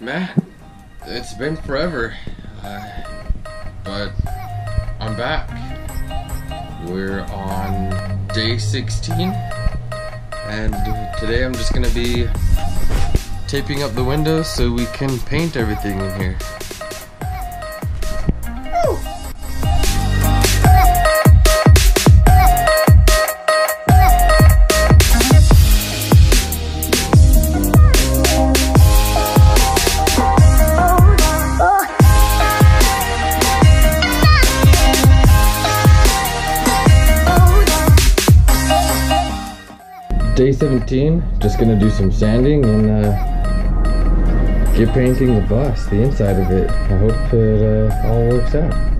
Man, it's been forever, uh, but I'm back. We're on day 16, and today I'm just gonna be taping up the windows so we can paint everything in here. Day 17, just gonna do some sanding and uh, get painting the bus, the inside of it. I hope it uh, all works out.